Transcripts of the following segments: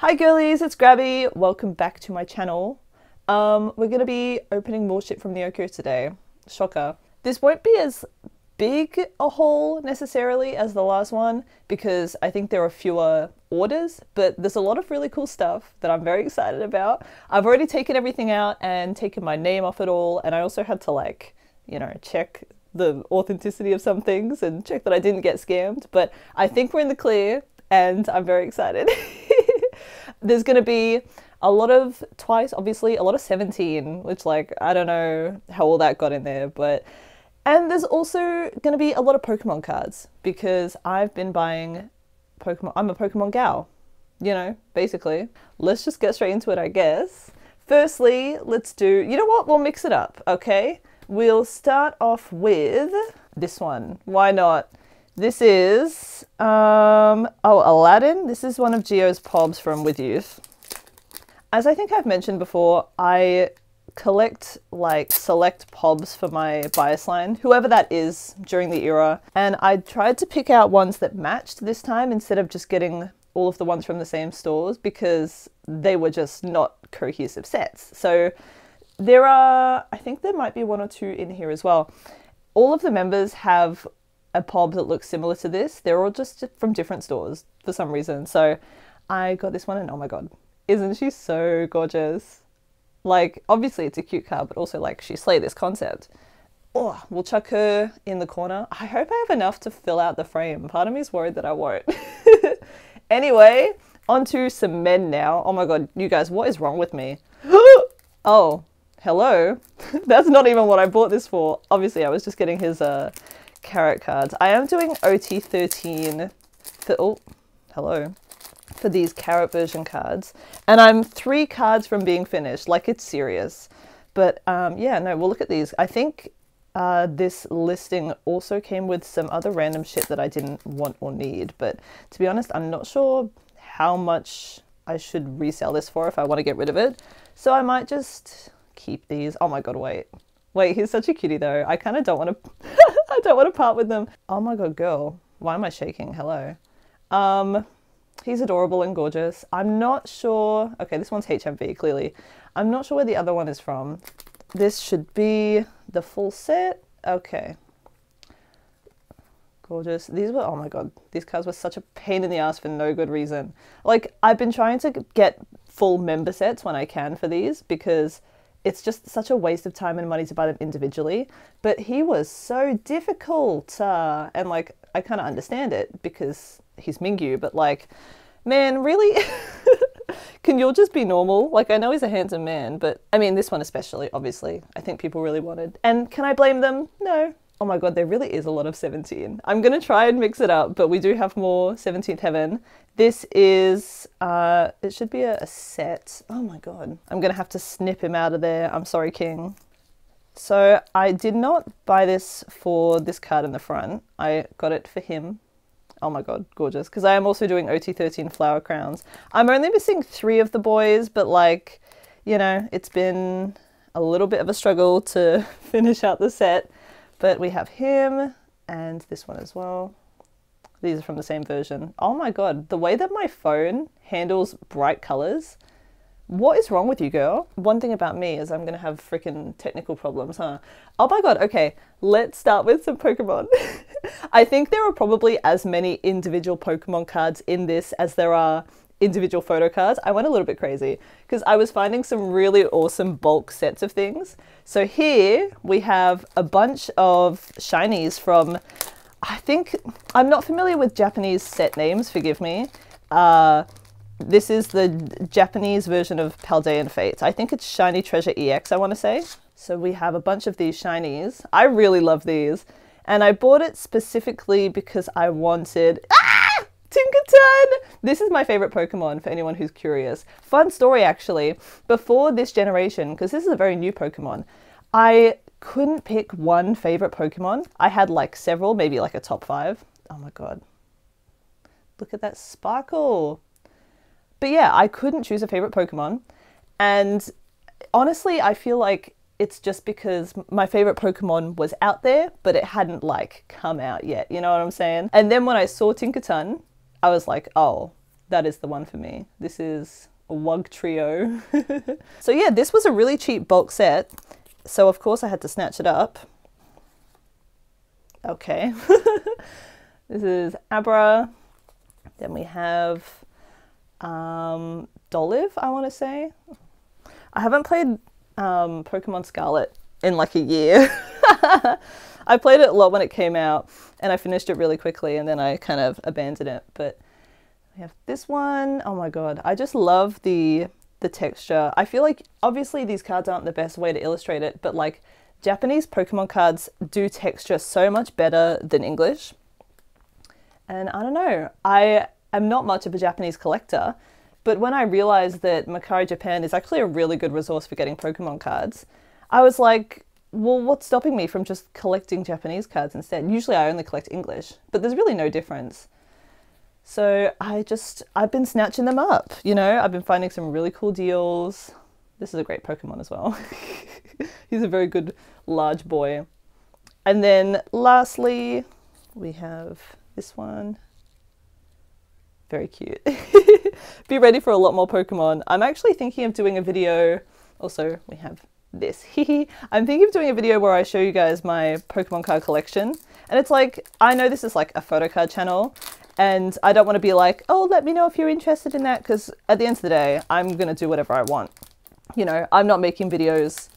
Hi girlies, it's Grabey. Welcome back to my channel. Um, we're gonna be opening more shit from Neokyo today. Shocker. This won't be as big a haul necessarily as the last one because I think there are fewer orders, but there's a lot of really cool stuff that I'm very excited about. I've already taken everything out and taken my name off it all, and I also had to like, you know, check the authenticity of some things and check that I didn't get scammed, but I think we're in the clear and I'm very excited. There's going to be a lot of twice, obviously, a lot of 17, which, like, I don't know how all that got in there, but. And there's also going to be a lot of Pokemon cards because I've been buying Pokemon. I'm a Pokemon gal, you know, basically. Let's just get straight into it, I guess. Firstly, let's do. You know what? We'll mix it up, okay? We'll start off with this one. Why not? This is, um, oh, Aladdin. This is one of Jihyo's pobs from With Youth. As I think I've mentioned before, I collect like select pobs for my bias line, whoever that is during the era, and I tried to pick out ones that matched this time instead of just getting all of the ones from the same stores because they were just not cohesive sets. So there are, I think there might be one or two in here as well. All of the members have a pob that looks similar to this. They're all just from different stores for some reason. So I got this one and oh my god, isn't she so gorgeous? Like, obviously it's a cute car, but also like she slayed this concept. Oh, we'll chuck her in the corner. I hope I have enough to fill out the frame. Part of me is worried that I won't. anyway, on to some men now. Oh my god, you guys, what is wrong with me? oh, hello. That's not even what I bought this for. Obviously, I was just getting his uh, Carat cards. I am doing OT13 for, oh, hello, for these Carat version cards. And I'm three cards from being finished, like it's serious. But um, yeah, no, we'll look at these. I think uh, this listing also came with some other random shit that I didn't want or need. But to be honest, I'm not sure how much I should resell this for if I want to get rid of it. So I might just keep these. Oh my god, wait. Wait, he's such a cutie though. I kind of don't want to I don't want to part with them. Oh my god, girl. Why am I shaking? Hello. Um, he's adorable and gorgeous. I'm not sure. Okay, this one's HMV, clearly. I'm not sure where the other one is from. This should be the full set. Okay. Gorgeous. These were, oh my god, these cards were such a pain in the ass for no good reason. Like, I've been trying to get full member sets when I can for these because it's just such a waste of time and money to buy them individually. But he was so difficult. Uh, and like, I kind of understand it because he's Mingyu, but like, man, really? Can you all just be normal? Like, I know he's a handsome man, but I mean, this one especially, obviously, I think people really wanted. And can I blame them? No. Oh my god, there really is a lot of 17. I'm gonna try and mix it up, but we do have more 17th Heaven. This is, uh, it should be a, a set. Oh my god. I'm gonna have to snip him out of there. I'm sorry, King. So I did not buy this for this card in the front. I got it for him. Oh my god, gorgeous. Because I am also doing OT13 flower crowns. I'm only missing three of the boys, but like, you know, it's been a little bit of a struggle to finish out the set. But we have him and this one as well. These are from the same version. Oh my god, the way that my phone handles bright colors. What is wrong with you, girl? One thing about me is I'm gonna have freaking technical problems, huh? Oh my god, okay, let's start with some Pokemon. I think there are probably as many individual Pokemon cards in this as there are individual photo cards. I went a little bit crazy because I was finding some really awesome bulk sets of things. So here we have a bunch of shinies from I think I'm not familiar with Japanese set names, forgive me. Uh, this is the Japanese version of Paldean Fates. I think it's Shiny Treasure EX, I want to say. So we have a bunch of these shinies. I really love these. And I bought it specifically because I wanted... Ah! Tinkaton! This is my favorite Pokemon for anyone who's curious. Fun story actually. Before this generation, because this is a very new Pokemon, I couldn't pick one favorite Pokemon. I had like several, maybe like a top five. Oh my god. Look at that sparkle. But yeah, I couldn't choose a favorite Pokemon. And honestly, I feel like it's just because my favorite Pokemon was out there, but it hadn't like come out yet. You know what I'm saying? And then when I saw Tinkaton, I was like, oh, that is the one for me. This is a Wugtrio. so yeah, this was a really cheap bulk set. So of course I had to snatch it up. Okay. this is Abra. Then we have um, Dolliv, I want to say. I haven't played um, Pokemon Scarlet in like a year. I played it a lot when it came out and I finished it really quickly and then I kind of abandoned it. But we have this one. Oh my god, I just love the the texture. I feel like obviously these cards aren't the best way to illustrate it, but like Japanese Pokemon cards do texture so much better than English. And I don't know, I am not much of a Japanese collector, but when I realized that Mercari Japan is actually a really good resource for getting Pokemon cards, I was like, well, what's stopping me from just collecting Japanese cards instead? Usually I only collect English, but there's really no difference. So I just, I've been snatching them up, you know, I've been finding some really cool deals. This is a great Pokemon as well. He's a very good large boy. And then lastly, we have this one. Very cute. Be ready for a lot more Pokemon. I'm actually thinking of doing a video. Also, we have this. I'm thinking of doing a video where I show you guys my Pokemon card collection. And it's like, I know this is like a photo card channel, and I don't want to be like, oh, let me know if you're interested in that, because at the end of the day, I'm going to do whatever I want. You know, I'm not making videos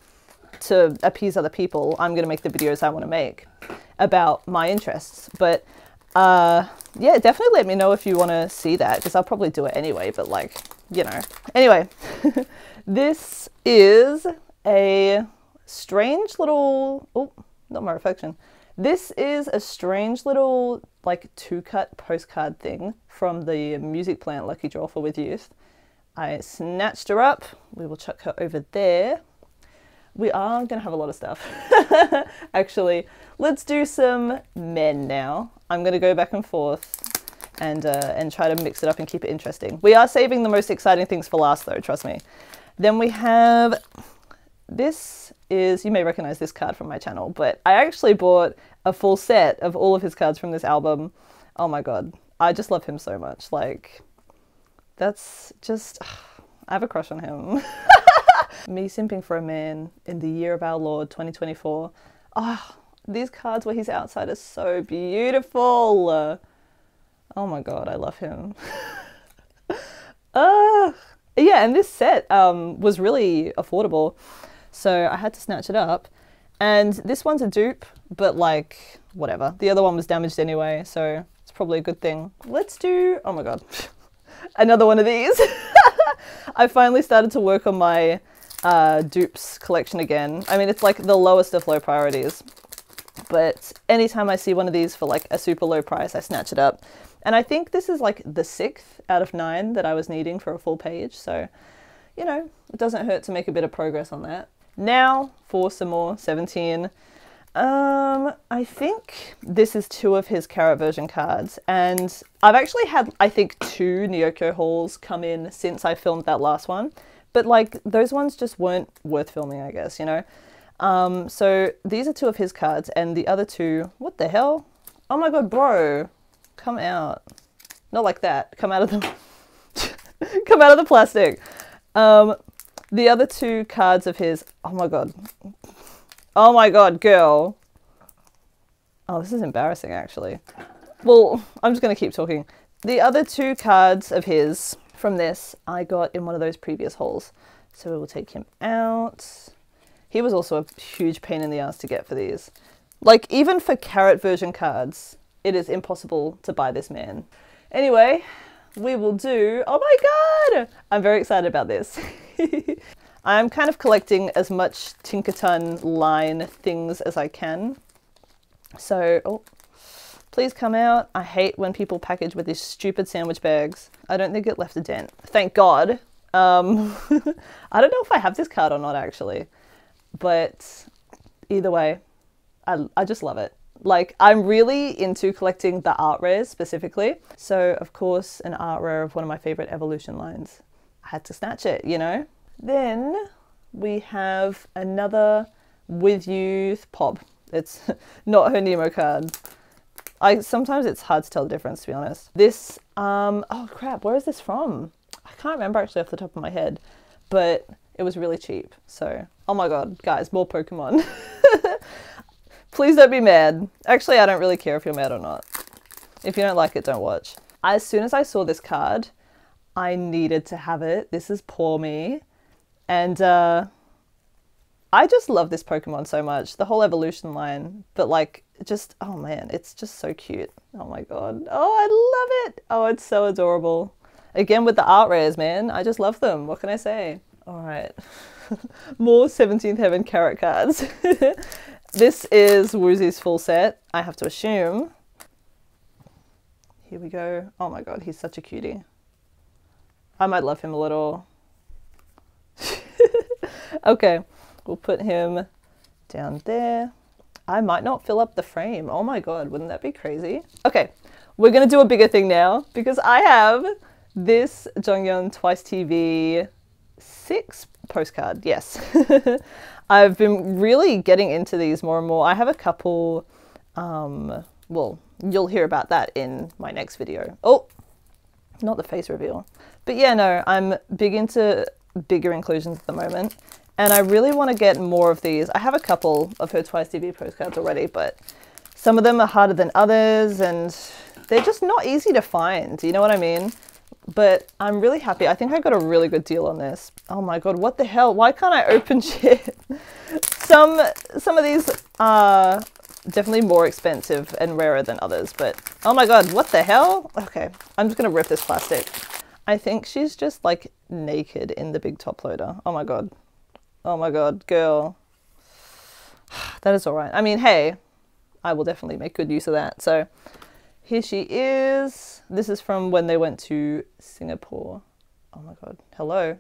to appease other people. I'm going to make the videos I want to make about my interests. But uh, yeah, definitely let me know if you want to see that, because I'll probably do it anyway, but like, you know. Anyway, this is a strange little, oh, not my reflection. This is a strange little like two cut postcard thing from the music plant Lucky Draw for With Youth. I snatched her up. We will chuck her over there. We are going to have a lot of stuff. Actually, let's do some men now. I'm going to go back and forth and, uh, and try to mix it up and keep it interesting. We are saving the most exciting things for last though, trust me. Then we have this is, you may recognize this card from my channel, but I actually bought a full set of all of his cards from this album. Oh my god, I just love him so much. Like, that's just, I have a crush on him. Me simping for a man in the year of our Lord 2024. Ah, oh, these cards where he's outside are so beautiful. Oh my god, I love him. Ah, uh, yeah, and this set um, was really affordable. So I had to snatch it up. And this one's a dupe, but like, whatever. The other one was damaged anyway, so it's probably a good thing. Let's do, oh my god, another one of these. I finally started to work on my uh, dupes collection again. I mean, it's like the lowest of low priorities. But anytime I see one of these for like a super low price, I snatch it up. And I think this is like the sixth out of nine that I was needing for a full page. So, you know, it doesn't hurt to make a bit of progress on that. Now for some more 17. Um, I think this is two of his Carat version cards, and I've actually had, I think, two Neokyo hauls come in since I filmed that last one, but like those ones just weren't worth filming, I guess, you know? Um, so these are two of his cards, and the other two, what the hell? Oh my god, bro, come out. Not like that, come out of the, come out of the plastic. Um, the other two cards of his, oh my god. Oh my god, girl. Oh, this is embarrassing actually. Well, I'm just going to keep talking. The other two cards of his from this I got in one of those previous hauls. So we will take him out. He was also a huge pain in the ass to get for these. Like, even for Carat version cards, it is impossible to buy this man. Anyway, we will do, oh my god! I'm very excited about this. I'm kind of collecting as much Tinkaton line things as I can. So, oh, please come out. I hate when people package with these stupid sandwich bags. I don't think it left a dent. Thank God. Um, I don't know if I have this card or not actually, but either way, I, I just love it. Like, I'm really into collecting the art rares specifically. So, of course, an art rare of one of my favorite evolution lines. I had to snatch it, you know? Then we have another with youth pop. It's not her Nemo card. I sometimes it's hard to tell the difference to be honest. This um oh crap, where is this from? I can't remember actually off the top of my head, but it was really cheap. So, oh my god, guys, more Pokemon. Please don't be mad. Actually, I don't really care if you're mad or not. If you don't like it, don't watch. As soon as I saw this card, I needed to have it. This is Pawmi. And uh I just love this Pokemon so much. The whole evolution line, but like just oh man, it's just so cute. Oh my god. Oh, I love it. Oh, it's so adorable. Again with the art rares, man. I just love them. What can I say? All right. More 17th Heaven Carat cards. this is Woozi's full set, I have to assume. Here we go. Oh my god, he's such a cutie. I might love him a little. okay. We'll put him down there. I might not fill up the frame. Oh my god, wouldn't that be crazy? Okay, we're gonna do a bigger thing now because I have this Jeongyeon Twice TV 6 postcard. Yes. I've been really getting into these more and more. I have a couple, um, well, you'll hear about that in my next video. Oh, not the face reveal. But yeah, no, I'm big into bigger inclusions at the moment and I really want to get more of these. I have a couple of her Twice TV postcards already, but some of them are harder than others, and they're just not easy to find. You know what I mean? But I'm really happy. I think I got a really good deal on this. Oh my god, what the hell? Why can't I open shit? some some of these are definitely more expensive and rarer than others, but oh my god, what the hell? Okay, I'm just gonna rip this plastic. I think she's just like naked in the big top loader. Oh my god. Oh my god, girl. That is all right. I mean, hey, I will definitely make good use of that. So here she is. This is from when they went to Singapore. Oh my god. Hello.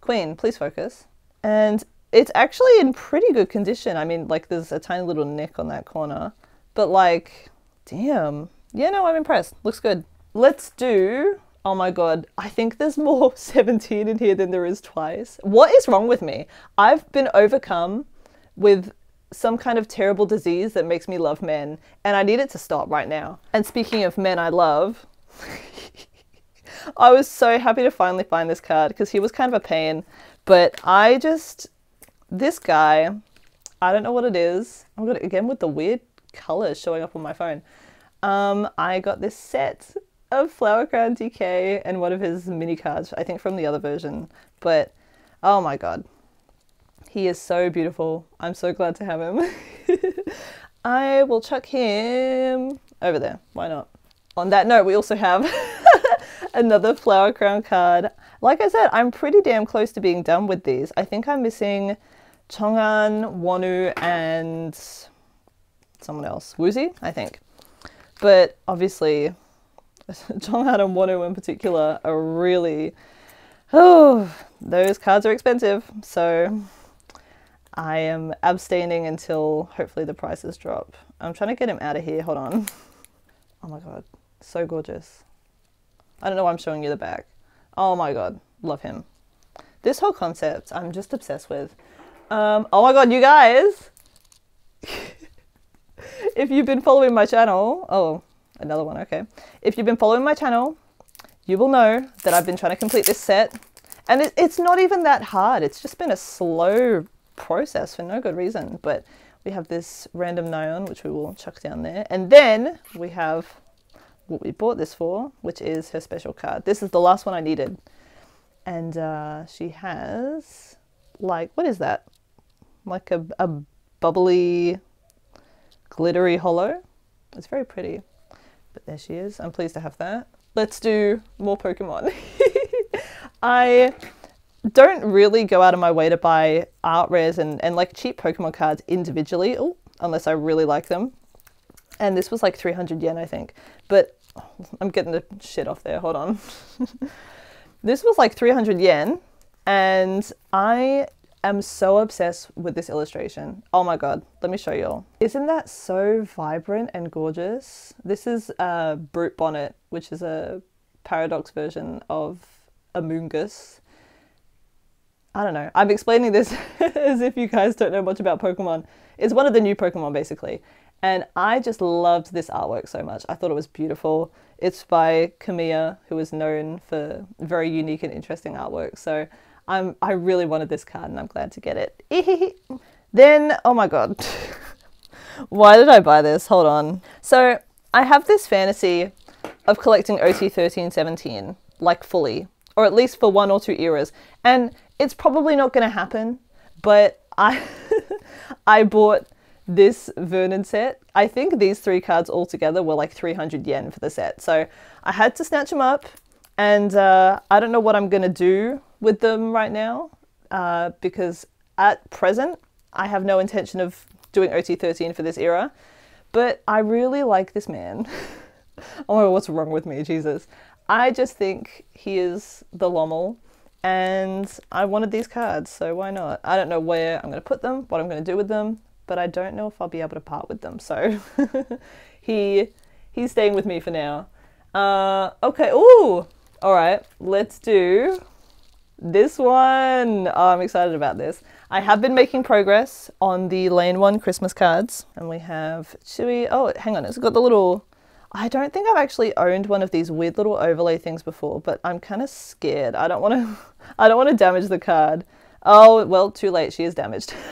Queen, please focus. And it's actually in pretty good condition. I mean, like there's a tiny little nick on that corner, but like, damn. Yeah, no, I'm impressed. Looks good. Let's do Oh my god, I think there's more 17 in here than there is twice. What is wrong with me? I've been overcome with some kind of terrible disease that makes me love men, and I need it to stop right now. And speaking of men I love, I was so happy to finally find this card because he was kind of a pain, but I just, this guy, I don't know what it is. I'm gonna, again with the weird colors showing up on my phone. Um, I got this set of Flower Crown DK and one of his mini cards, I think from the other version. But oh my god, he is so beautiful. I'm so glad to have him. I will chuck him over there. Why not? On that note, we also have another Flower Crown card. Like I said, I'm pretty damn close to being done with these. I think I'm missing Jeonghan, Wonwoo, and someone else. Woozi, I think. But obviously, Jeonghan and Wonwoo in particular are really, oh, those cards are expensive. So I am abstaining until hopefully the prices drop. I'm trying to get him out of here. Hold on. Oh my god, so gorgeous. I don't know why I'm showing you the back. Oh my god, love him. This whole concept I'm just obsessed with. Um, oh my god, you guys! if you've been following my channel, oh, another one, okay. If you've been following my channel, you will know that I've been trying to complete this set. And it, it's not even that hard. It's just been a slow process for no good reason. But we have this random Nyan, which we will chuck down there. And then we have what we bought this for, which is her special card. This is the last one I needed. And uh, she has, like, what is that? Like a, a bubbly, glittery hollow. It's very pretty. But there she is. I'm pleased to have that. Let's do more Pokemon. I don't really go out of my way to buy art rares and, and like cheap Pokemon cards individually, Ooh, unless I really like them. And this was like 300 yen, I think. But I'm getting the shit off there. Hold on. this was like 300 yen. And I am so obsessed with this illustration. Oh my god, let me show y'all. Isn't that so vibrant and gorgeous? This is a Brute Bonnet, which is a paradox version of Amoonguss. I don't know. I'm explaining this as if you guys don't know much about Pokemon. It's one of the new Pokemon basically. And I just loved this artwork so much. I thought it was beautiful. It's by Kamiya, who is known for very unique and interesting artwork. So I'm I really wanted this card and I'm glad to get it. then, oh my god. Why did I buy this? Hold on. So I have this fantasy of collecting OT 1317, like fully, or at least for one or two eras. And it's probably not going to happen, but I I bought this Vernon set. I think these three cards all together were like 300 yen for the set. So I had to snatch them up and uh, I don't know what I'm going to do with them right now uh, because at present I have no intention of doing OT13 for this era. But I really like this man. oh what's wrong with me, Jesus? I just think he is the Lommel and I wanted these cards, so why not? I don't know where I'm going to put them, what I'm going to do with them, but I don't know if I'll be able to part with them. So he he's staying with me for now. Uh, okay, ooh, all right, let's do this one. Oh, I'm excited about this. I have been making progress on the Lane 1 Christmas cards. And we have Tzuyu. Oh, hang on. It's got the little... I don't think I've actually owned one of these weird little overlay things before, but I'm kind of scared. I don't want to... I don't want to damage the card. Oh, well, too late. She is damaged.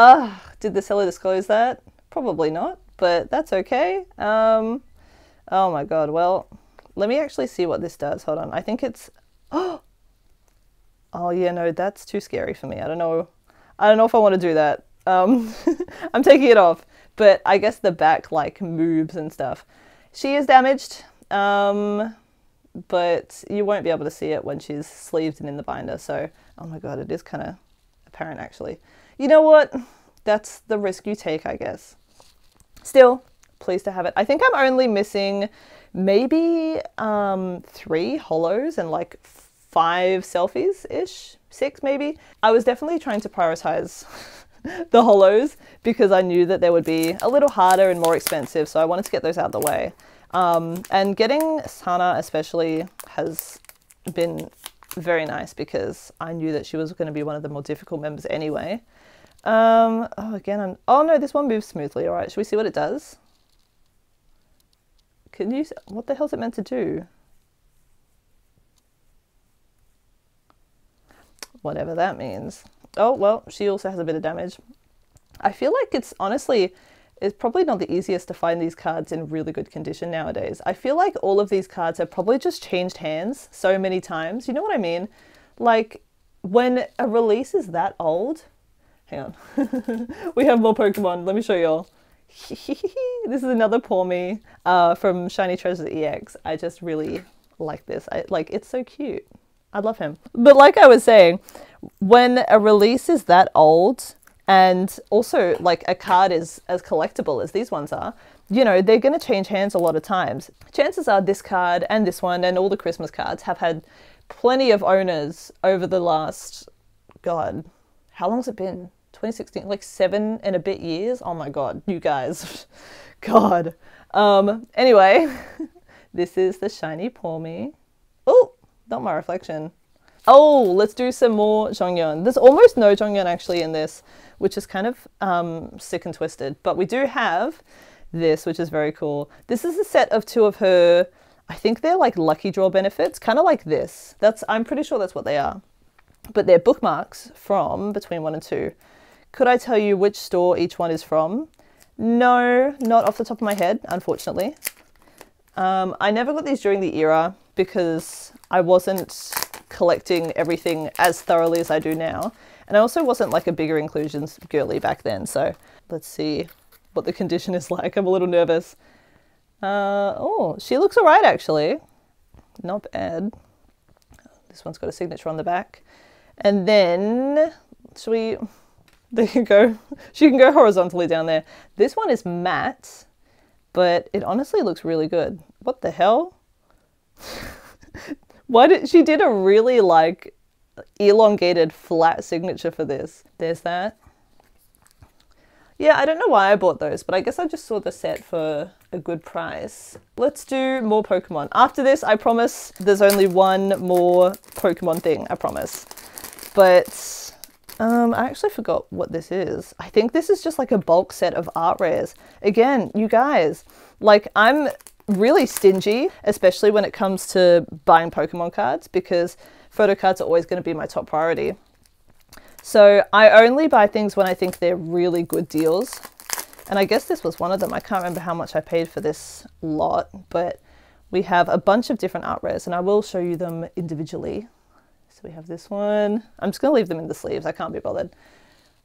Ah, uh, did the seller disclose that? Probably not, but that's okay. Um, oh my god. Well, let me actually see what this does. Hold on. I think it's... Oh, oh yeah, no, that's too scary for me. I don't know. I don't know if I want to do that. Um, I'm taking it off, but I guess the back like moves and stuff. She is damaged, um, but you won't be able to see it when she's sleeved and in the binder. So, oh my god, it is kind of apparent actually. You know what? That's the risk you take, I guess. Still, pleased to have it. I think I'm only missing maybe um, three hollows and like five selfies ish, six maybe. I was definitely trying to prioritize the hollows because I knew that they would be a little harder and more expensive, so I wanted to get those out of the way. Um, and getting Sana especially has been very nice because I knew that she was going to be one of the more difficult members anyway. Um, oh, again, I'm, oh no, this one moves smoothly. All right, should we see what it does? Can you, what the hell is it meant to do? whatever that means. Oh, well, she also has a bit of damage. I feel like it's honestly, it's probably not the easiest to find these cards in really good condition nowadays. I feel like all of these cards have probably just changed hands so many times. You know what I mean? Like, when a release is that old, hang on, we have more Pokemon. Let me show y'all. this is another Pawmi uh, from Shiny Treasures EX. I just really like this. I like it's so cute. I love him. But like I was saying, when a release is that old and also like a card is as collectible as these ones are, you know, they're going to change hands a lot of times. Chances are this card and this one and all the Christmas cards have had plenty of owners over the last, God, how long's it been? 2016, like seven and a bit years. Oh my God, you guys. God. Um, anyway, this is the shiny Pawmi. Oh, not my reflection. Oh, let's do some more Jeongyeon. There's almost no Jeongyeon actually in this, which is kind of um, sick and twisted. But we do have this, which is very cool. This is a set of two of her, I think they're like lucky draw benefits, kind of like this. That's I'm pretty sure that's what they are. But they're bookmarks from between one and two. Could I tell you which store each one is from? No, not off the top of my head, unfortunately. Um, I never got these during the era because I wasn't collecting everything as thoroughly as I do now. And I also wasn't like a bigger inclusions girly back then. So let's see what the condition is like. I'm a little nervous. Uh, oh, she looks all right actually. Not bad. This one's got a signature on the back. And then, should we, there you go. She can go horizontally down there. This one is matte, but it honestly looks really good. What the hell? Why did she did a really like elongated flat signature for this? There's that. Yeah, I don't know why I bought those, but I guess I just saw the set for a good price. Let's do more Pokemon. After this, I promise there's only one more Pokemon thing, I promise. But Um, I actually forgot what this is. I think this is just like a bulk set of art rares. Again, you guys, like I'm really stingy, especially when it comes to buying Pokemon cards because photo cards are always going to be my top priority. So I only buy things when I think they're really good deals. And I guess this was one of them. I can't remember how much I paid for this lot, but we have a bunch of different art rares and I will show you them individually. So we have this one. I'm just going to leave them in the sleeves. I can't be bothered.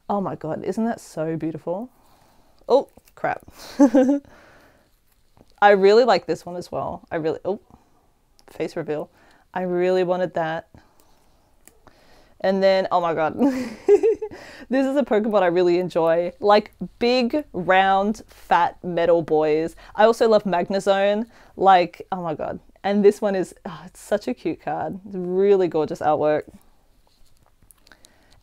Oh my god, isn't that so beautiful? Oh, crap. I really like this one as well. I really, oh, face reveal. I really wanted that. And then, oh my god, this is a Pokemon I really enjoy. Like big, round, fat metal boys. I also love Magnezone. Like, oh my god. And this one is, oh, it's such a cute card. It's really gorgeous artwork.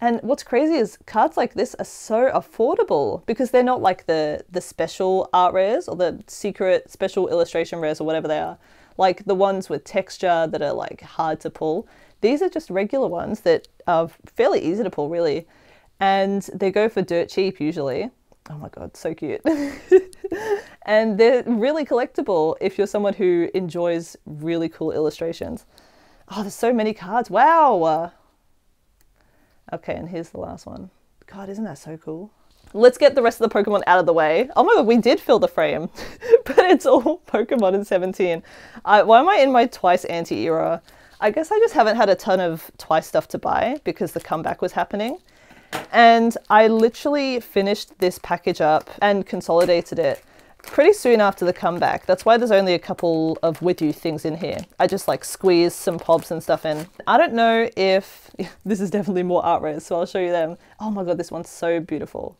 And what's crazy is cards like this are so affordable because they're not like the the special art rares or the secret special illustration rares or whatever they are. Like the ones with texture that are like hard to pull. These are just regular ones that are fairly easy to pull really. And they go for dirt cheap usually. Oh my god, so cute. and they're really collectible if you're someone who enjoys really cool illustrations. Oh, there's so many cards. Wow. Okay, and here's the last one. God, isn't that so cool? Let's get the rest of the Pokemon out of the way. Oh my god, we did fill the frame, but it's all Pokemon in 17. I, why am I in my twice anti era? I guess I just haven't had a ton of twice stuff to buy because the comeback was happening. And I literally finished this package up and consolidated it pretty soon after the comeback. That's why there's only a couple of with you things in here. I just like squeeze some pobs and stuff in. I don't know if this is definitely more art rares, so I'll show you them. Oh my god, this one's so beautiful.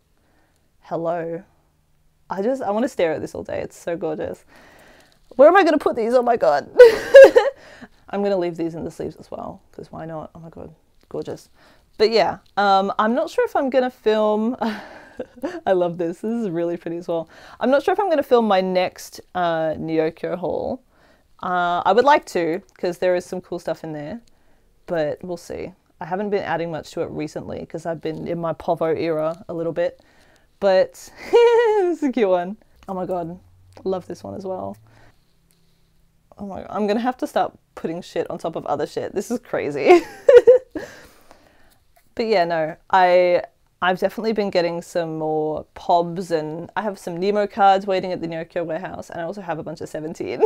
Hello. I just I want to stare at this all day. It's so gorgeous. Where am I going to put these? Oh my god. I'm going to leave these in the sleeves as well because why not? Oh my god, gorgeous. But yeah, um, I'm not sure if I'm going to film I love this. This is really pretty as well. I'm not sure if I'm going to film my next uh, Neokyo haul. Uh, I would like to because there is some cool stuff in there, but we'll see. I haven't been adding much to it recently because I've been in my Povo era a little bit. But this is a cute one. Oh my god, love this one as well. Oh my god, I'm gonna have to start putting shit on top of other shit. This is crazy. but yeah, no, I I've definitely been getting some more pobs and I have some Nemo cards waiting at the Neokyo warehouse and I also have a bunch of 17.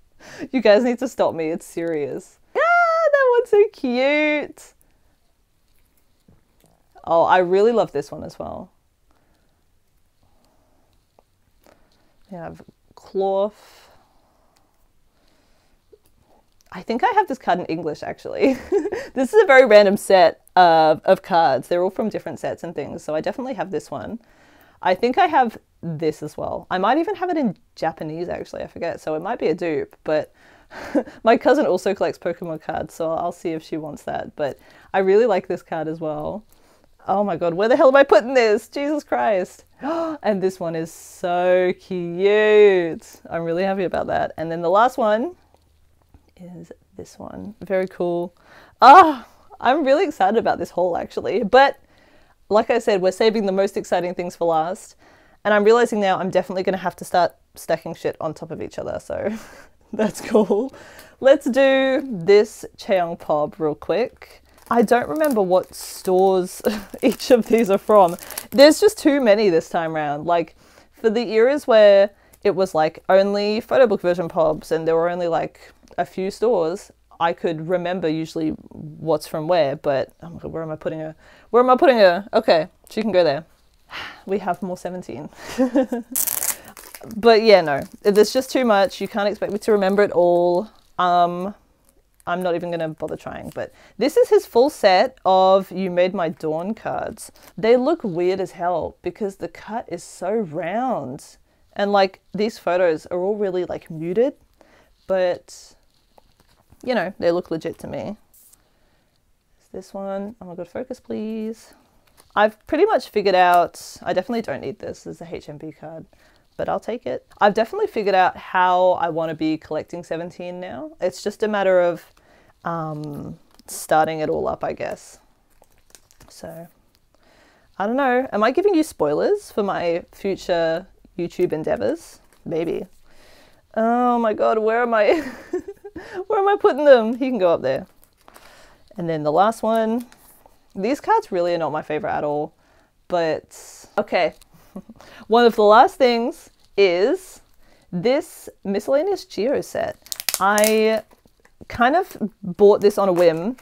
you guys need to stop me, it's serious. Yeah, that one's so cute. Oh, I really love this one as well. We have Klawf. I think I have this card in English actually. this is a very random set of, of cards. They're all from different sets and things, so I definitely have this one. I think I have this as well. I might even have it in Japanese actually, I forget, so it might be a dupe, but my cousin also collects Pokemon cards, so I'll see if she wants that. But I really like this card as well. Oh my god, where the hell am I putting this? Jesus Christ. and this one is so cute. I'm really happy about that. And then the last one is this one. Very cool. Ah, I'm really excited about this haul actually. But like I said, we're saving the most exciting things for last. And I'm realizing now I'm definitely going to have to start stacking shit on top of each other. So that's cool. Let's do this Cheong Pob real quick. I don't remember what stores each of these are from. There's just too many this time around. Like for the eras where it was like only photo book version pobs and there were only like a few stores, I could remember usually what's from where, but oh my god, where am I putting her? Where am I putting her? Okay, she can go there. We have more 17. but yeah, no, there's just too much. You can't expect me to remember it all. Um, I'm not even going to bother trying, but this is his full set of You Made My Dawn cards. They look weird as hell because the cut is so round. And like these photos are all really like muted, but you know, they look legit to me. Is this one? Oh my god, focus please. I've pretty much figured out, I definitely don't need this this is a HMV card, but I'll take it. I've definitely figured out how I want to be collecting 17 now. It's just a matter of um, starting it all up, I guess. So I don't know. Am I giving you spoilers for my future YouTube endeavors? Maybe. Oh my god, where am I? where am I putting them? He can go up there. And then the last one. These cards really are not my favorite at all. But okay. one of the last things is this miscellaneous Jihyo set. I kind of bought this on a whim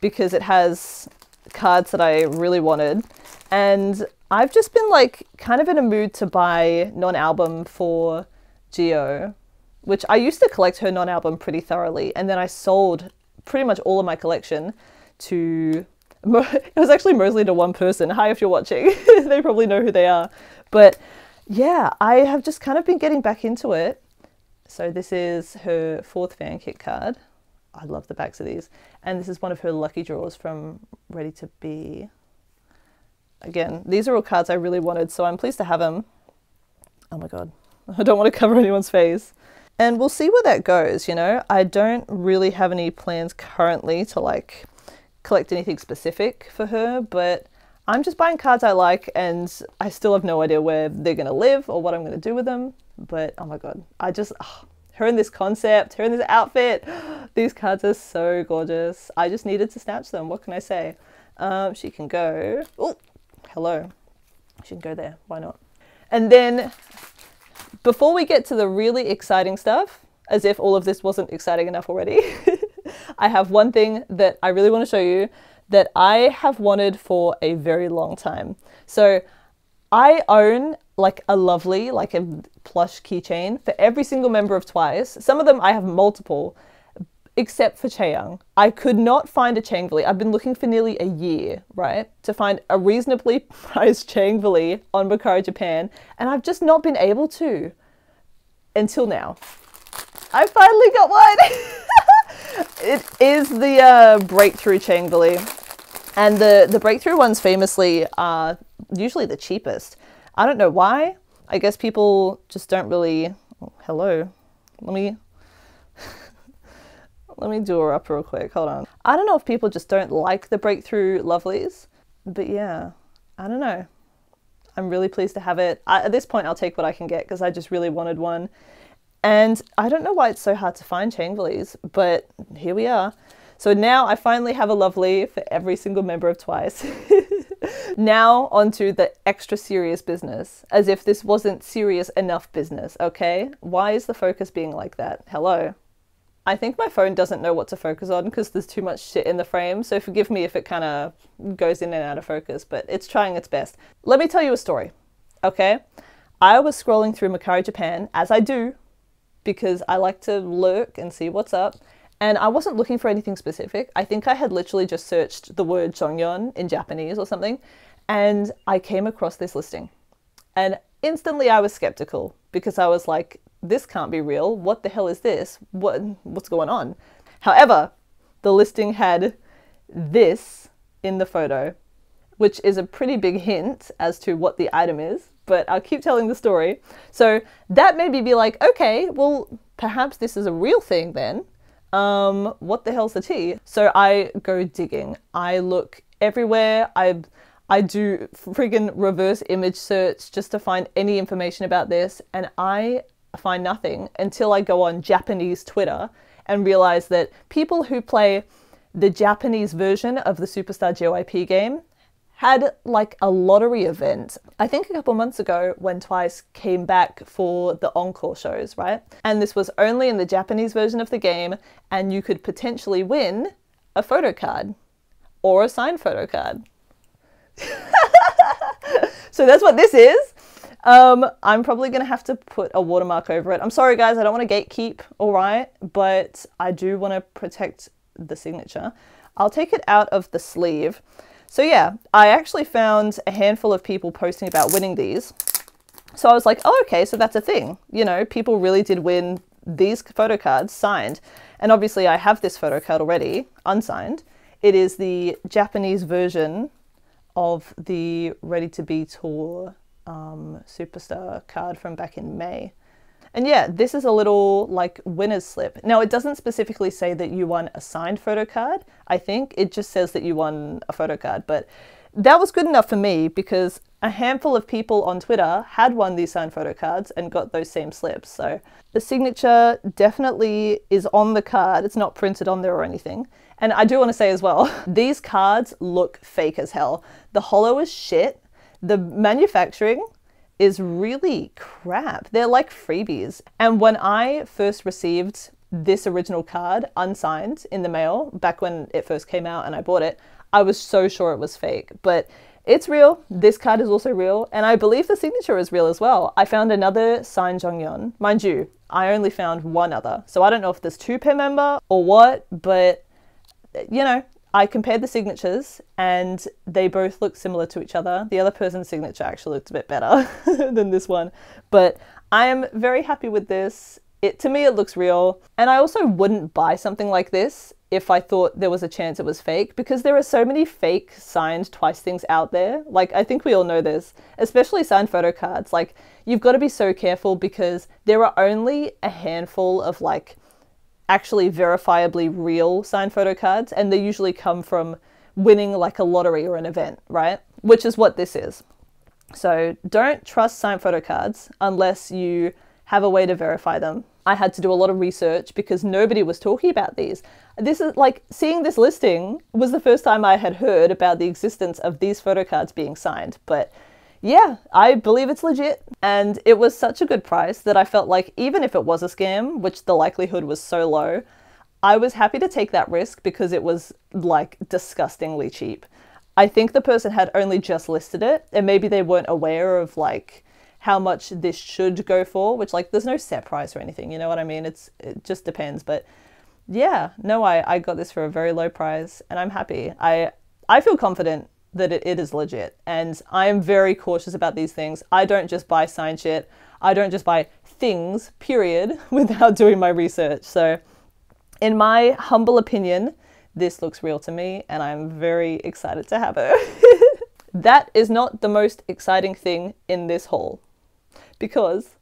because it has cards that I really wanted. And I've just been like kind of in a mood to buy non-album for Jihyo, which I used to collect her non-album pretty thoroughly. And then I sold pretty much all of my collection to it was actually mostly to one person. Hi, if you're watching, they probably know who they are. But yeah, I have just kind of been getting back into it. So this is her fourth fan kit card. I love the backs of these. And this is one of her lucky draws from Ready to Be. Again, these are all cards I really wanted, so I'm pleased to have them. Oh my god, I don't want to cover anyone's face. And we'll see where that goes, you know? I don't really have any plans currently to like collect anything specific for her, but I'm just buying cards I like and I still have no idea where they're going to live or what I'm going to do with them. But oh my god, I just, oh, her in this concept, her in this outfit, these cards are so gorgeous. I just needed to snatch them. What can I say? Um, she can go, oh, hello. She can go there. Why not? And then before we get to the really exciting stuff, as if all of this wasn't exciting enough already, I have one thing that I really want to show you that I have wanted for a very long time. So I own like a lovely, like a plush keychain for every single member of Twice. Some of them I have multiple, except for Chaeyoung. I could not find a Chaengvely. I've been looking for nearly a year, right, to find a reasonably priced Chaengvely on Mercari Japan, and I've just not been able to until now. I finally got one! it is the uh, breakthrough Chaengvely. And the, the breakthrough ones famously are usually the cheapest. I don't know why. I guess people just don't really. Oh, hello. Let me. Let me do her up real quick. Hold on. I don't know if people just don't like the breakthrough lovelies, but yeah, I don't know. I'm really pleased to have it. I, at this point, I'll take what I can get because I just really wanted one. And I don't know why it's so hard to find Chaengvelys, but here we are. So now I finally have a lovely for every single member of Twice. now onto the extra serious business, as if this wasn't serious enough business, okay? Why is the focus being like that? Hello? I think my phone doesn't know what to focus on because there's too much shit in the frame, so forgive me if it kind of goes in and out of focus, but it's trying its best. Let me tell you a story, okay? I was scrolling through Mercari Japan, as I do because I like to lurk and see what's up. And I wasn't looking for anything specific. I think I had literally just searched the word Jeongyeon in Japanese or something, and I came across this listing. And instantly I was skeptical because I was like, this can't be real. What the hell is this? What what's going on? However, the listing had this in the photo, which is a pretty big hint as to what the item is but I'll keep telling the story. So that made me be like, okay, well, perhaps this is a real thing then. Um, what the hell's the tea? So I go digging. I look everywhere. I I do friggin' reverse image search just to find any information about this, and I find nothing until I go on Japanese Twitter and realize that people who play the Japanese version of the Superstar JYP game had like a lottery event, I think a couple months ago when Twice came back for the encore shows, right? And this was only in the Japanese version of the game, and you could potentially win a photo card or a signed photo card. so that's what this is. Um, I'm probably going to have to put a watermark over it. I'm sorry, guys, I don't want to gatekeep, all right, but I do want to protect the signature. I'll take it out of the sleeve. So yeah, I actually found a handful of people posting about winning these. So I was like, oh, okay, so that's a thing. You know, people really did win these photo cards signed. And obviously I have this photo card already, unsigned. It is the Japanese version of the Ready to Be Tour um, Superstar card from back in May. And yeah, this is a little like winner's slip. Now, it doesn't specifically say that you won a signed photo card, I think. It just says that you won a photo card. But that was good enough for me because a handful of people on Twitter had won these signed photo cards and got those same slips. So the signature definitely is on the card. It's not printed on there or anything. And I do want to say as well, these cards look fake as hell. The hollow is shit. The manufacturing is really crap. They're like freebies. And when I first received this original card unsigned in the mail back when it first came out and I bought it, I was so sure it was fake. But it's real. This card is also real. And I believe the signature is real as well. I found another signed Jeongyeon. Mind you, I only found one other. So I don't know if there's two per member or what, but you know, I compared the signatures and they both look similar to each other. The other person's signature actually looked a bit better than this one, but I am very happy with this. It to me it looks real, and I also wouldn't buy something like this if I thought there was a chance it was fake because there are so many fake signed twice things out there. Like I think we all know this, especially signed photo cards. Like you've got to be so careful because there are only a handful of like actually verifiably real signed photo cards, and they usually come from winning like a lottery or an event, right? Which is what this is. So don't trust signed photo cards unless you have a way to verify them. I had to do a lot of research because nobody was talking about these. This is like seeing this listing was the first time I had heard about the existence of these photo cards being signed, but yeah, I believe it's legit. And it was such a good price that I felt like even if it was a scam, which the likelihood was so low, I was happy to take that risk because it was like disgustingly cheap. I think the person had only just listed it and maybe they weren't aware of like how much this should go for, which like there's no set price or anything, you know what I mean? It's it just depends, but yeah, no, I I got this for a very low price and I'm happy. I I feel confident that it, it is legit. And I am very cautious about these things. I don't just buy sign shit. I don't just buy things, period, without doing my research. So, in my humble opinion, this looks real to me, and I'm very excited to have her. that is not the most exciting thing in this haul because,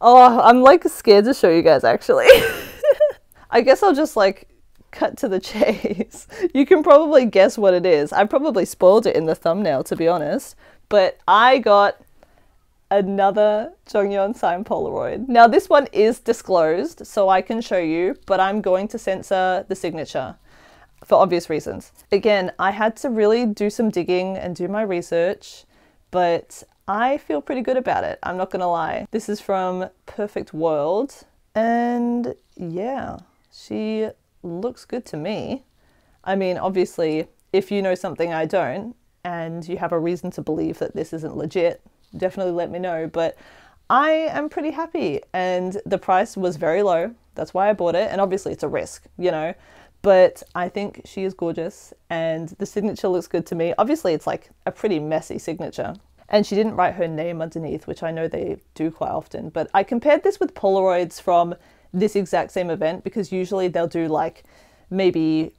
oh, I'm like scared to show you guys actually. I guess I'll just like cut to the chase. you can probably guess what it is. I probably spoiled it in the thumbnail, to be honest. But I got another Jeongyeon signed Polaroid. Now this one is disclosed, so I can show you, but I'm going to censor the signature for obvious reasons. Again, I had to really do some digging and do my research, but I feel pretty good about it. I'm not gonna lie. This is from Perfect World, and yeah, she looks good to me. I mean, obviously, if you know something I don't and you have a reason to believe that this isn't legit, definitely let me know. But I am pretty happy and the price was very low. That's why I bought it. And obviously, it's a risk, you know. But I think she is gorgeous and the signature looks good to me. Obviously, it's like a pretty messy signature. And she didn't write her name underneath, which I know they do quite often. But I compared this with Polaroids from this exact same event because usually they'll do like maybe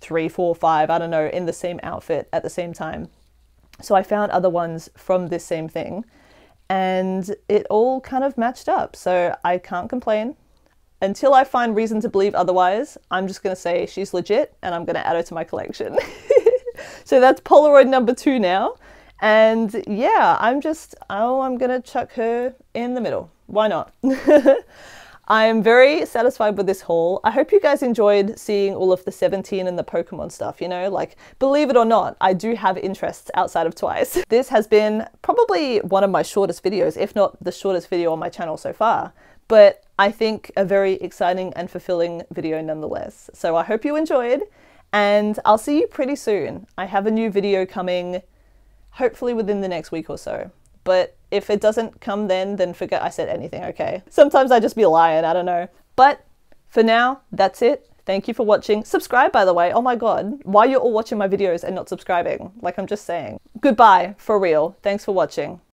three, four, five, I don't know, in the same outfit at the same time. So I found other ones from this same thing and it all kind of matched up. So I can't complain. Until I find reason to believe otherwise, I'm just going to say she's legit and I'm going to add her to my collection. so that's Polaroid number two now. And yeah, I'm just, oh, I'm going to chuck her in the middle. Why not? I am very satisfied with this haul. I hope you guys enjoyed seeing all of the 17 and the Pokemon stuff, you know, like believe it or not, I do have interests outside of Twice. This has been probably one of my shortest videos, if not the shortest video on my channel so far, but I think a very exciting and fulfilling video nonetheless. So I hope you enjoyed and I'll see you pretty soon. I have a new video coming hopefully within the next week or so. But if it doesn't come then, then forget I said anything, okay? Sometimes I just be lying, I don't know. But for now, that's it. Thank you for watching. Subscribe, by the way. Oh my god. Why you're you all watching my videos and not subscribing? Like I'm just saying. Goodbye, for real. Thanks for watching.